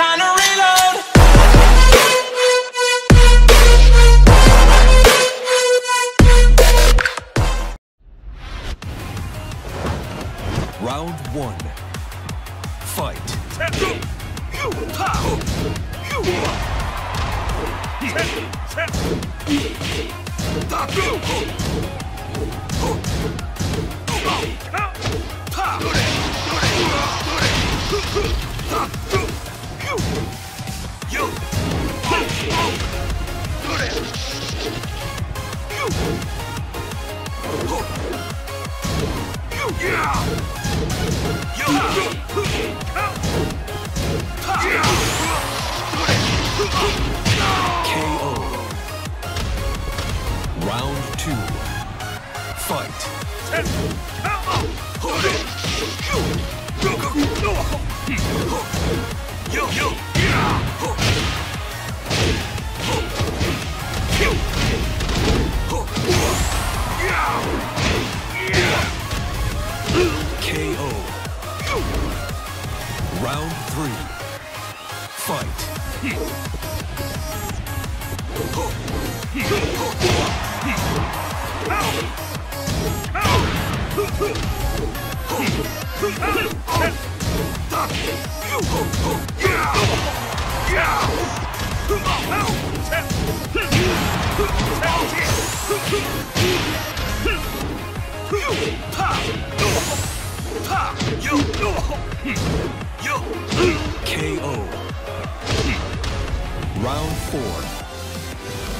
time KO. Round two. KO. Round four.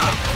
KO.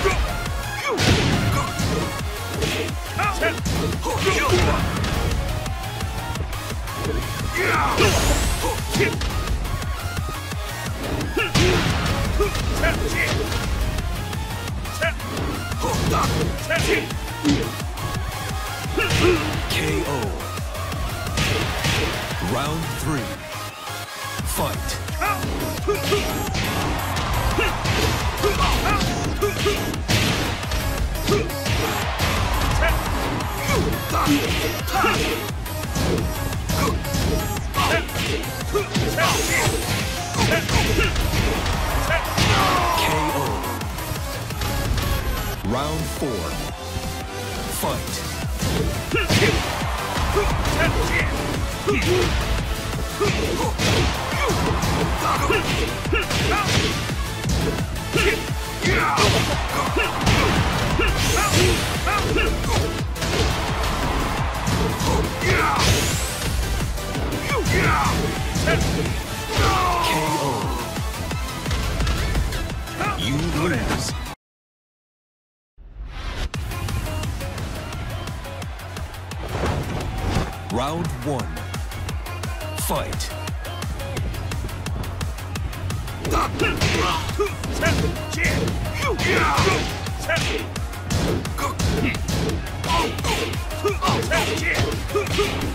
KO.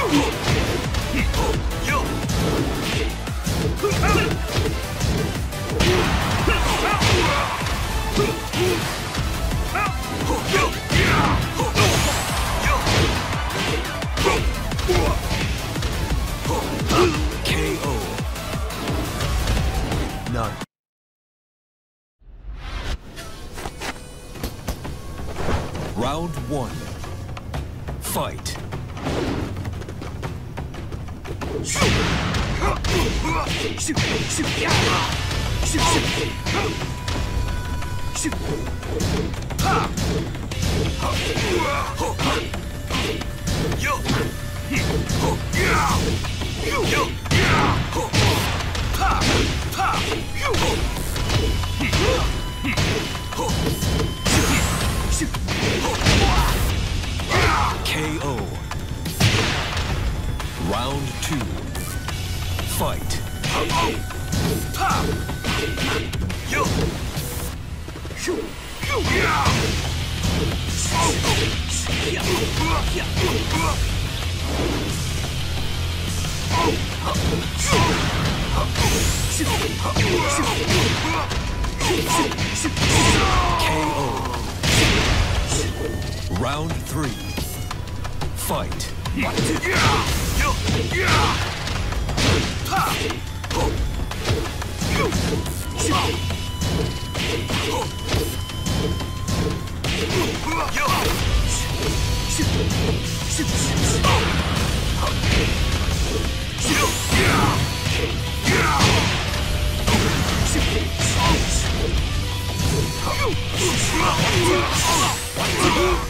KO. Fight.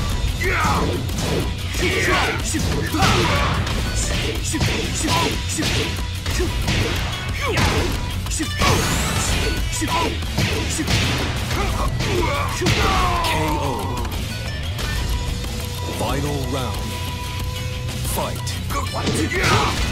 KO. Final round. Fight. KO.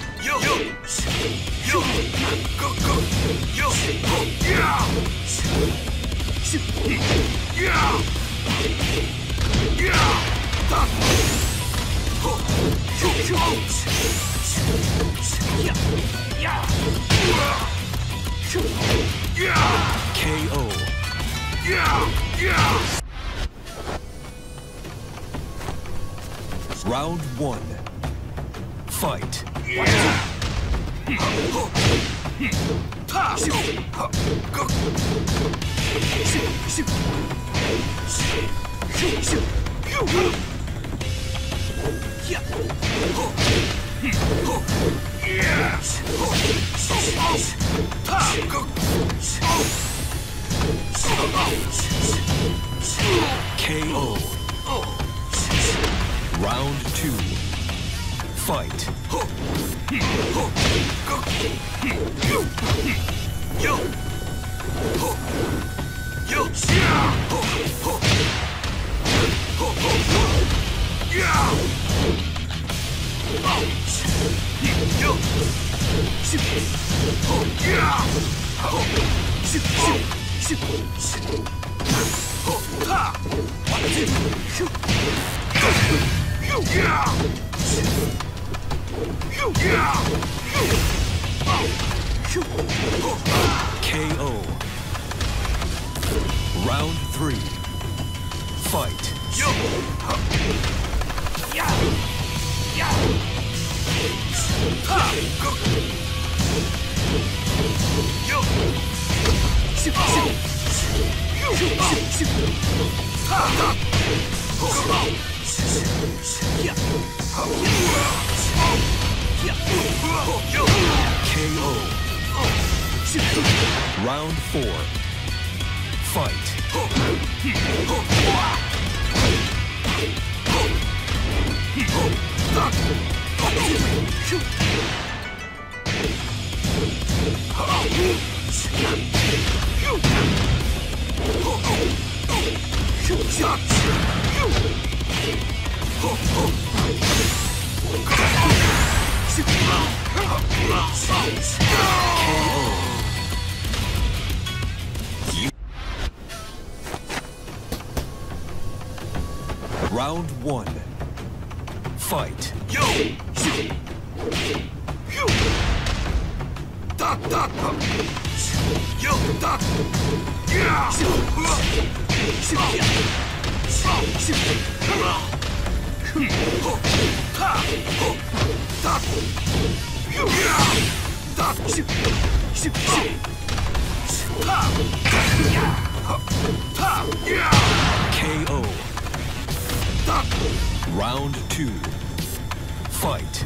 yo, yo, go, go, yo, yeah, yeah, yeah, yeah, yeah, yeah, KO. Round one. Fight. KO. Yeah! KO. Round three. Fight. Ha! Round four. Fight. Round one. Fight. Yo! Yo! Da da da! Yeah! KO. Round two. Fight.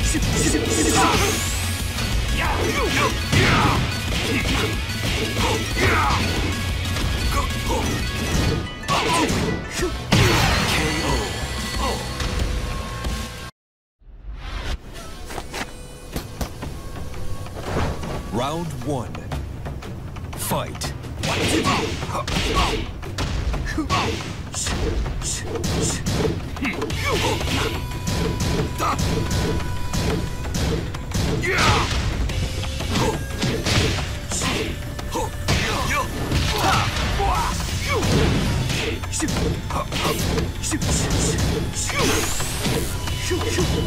KO.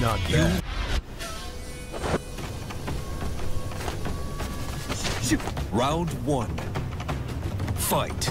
Not bad. Round one. Fight.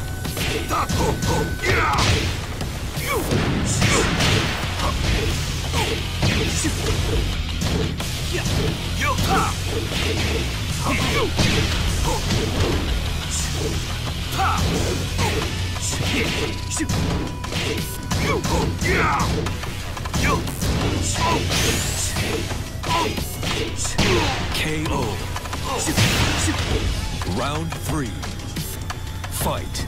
KO. Round three. Fight.